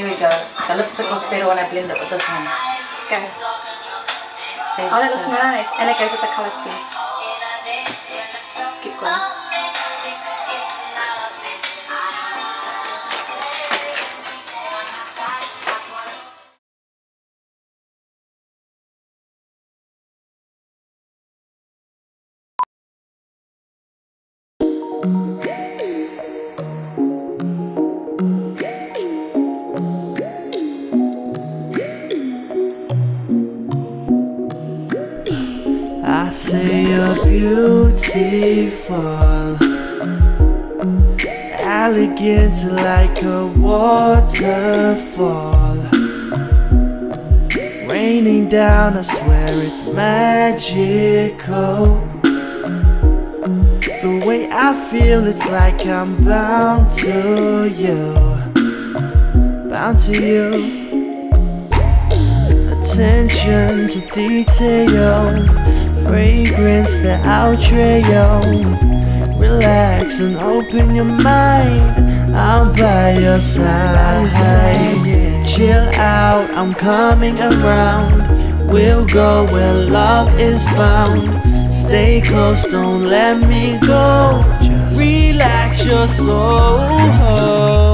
Here we go. The lipstick looks better when I blend it with this one. Go. See? Oh, that looks nice. And it goes with the color too. Keep going. I say you're beautiful. Elegant like a waterfall. Raining down, I swear it's magical. The way I feel, it's like I'm bound to you. Bound to you. Attention to detail Fragrance that outtray Relax and open your mind. I'm by your side. Chill out, I'm coming around. We'll go where love is found. Stay close, don't let me go. Relax your soul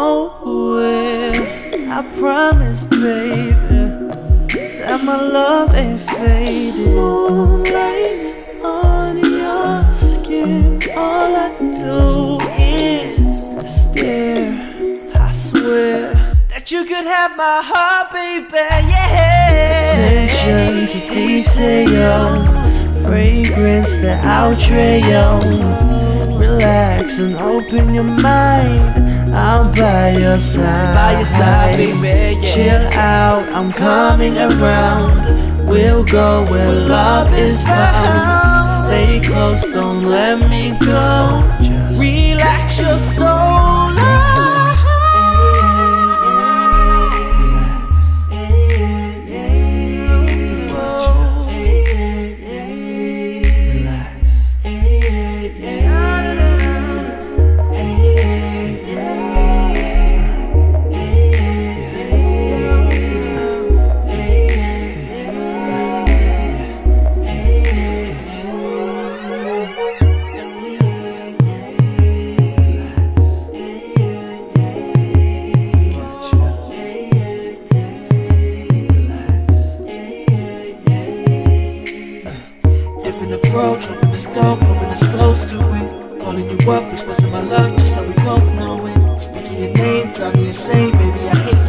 nowhere. I promise, baby, that my love ain't fading. Moonlight on your skin. All I do is stare. I swear that you could have my heart, baby. Yeah. Attention to detail fragrance that outtray Relax and open your mind. I'm by your side. By your side, baby, yeah. Chill out, I'm coming around. We'll go where love is found. Stay close, don't let me go. Just relax your soul. It's dope, hoping it's close to it. Calling you up, expressing my love, just so we both know it. Speaking your name, drive me insane, baby, I hate.